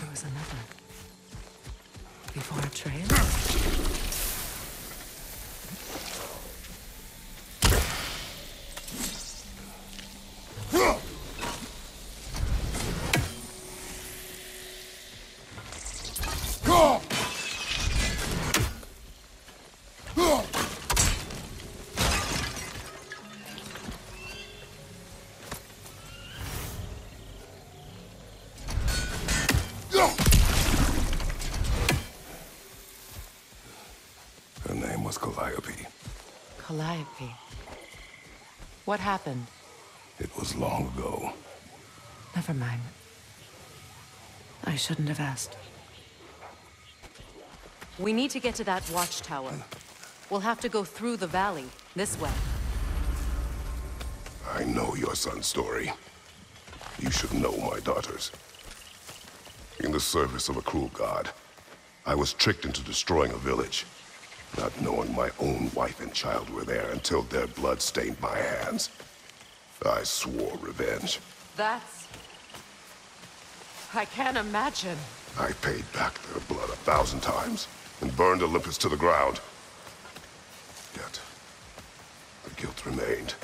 There was another. Before Atreus? Her was Calliope. Calliope. What happened? It was long ago. Never mind. I shouldn't have asked. We need to get to that watchtower. We'll have to go through the valley, this way. I know your son's story. You should know my daughter's. In the service of a cruel god, I was tricked into destroying a village, not knowing my own wife and child were there until their blood stained my hands. I swore revenge. That's... I can't imagine. I paid back their blood a thousand times and burned Olympus to the ground. Yet, the guilt remained.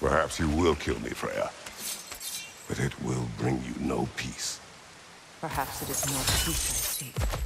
Perhaps you will kill me, Freya. But it will bring you no peace. Perhaps it is not peace I seek.